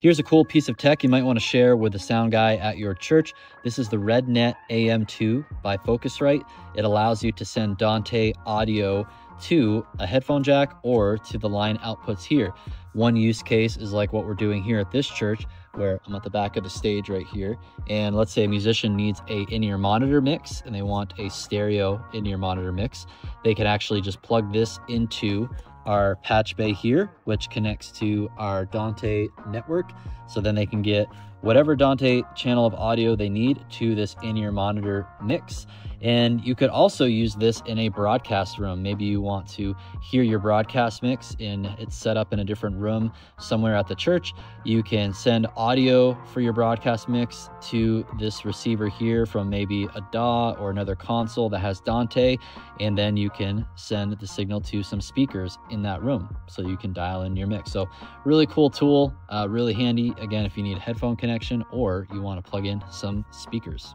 Here's a cool piece of tech you might want to share with the sound guy at your church. This is the RedNet AM2 by Focusrite. It allows you to send Dante audio to a headphone jack or to the line outputs here. One use case is like what we're doing here at this church, where I'm at the back of the stage right here. And let's say a musician needs a in-ear monitor mix and they want a stereo in-ear monitor mix. They can actually just plug this into our patch bay here, which connects to our Dante network. So then they can get whatever Dante channel of audio they need to this in-ear monitor mix. And you could also use this in a broadcast room. Maybe you want to hear your broadcast mix and it's set up in a different room somewhere at the church. You can send audio for your broadcast mix to this receiver here from maybe a DAW or another console that has Dante. And then you can send the signal to some speakers in that room so you can dial in your mix. So, really cool tool, uh, really handy. Again, if you need a headphone connection or you want to plug in some speakers.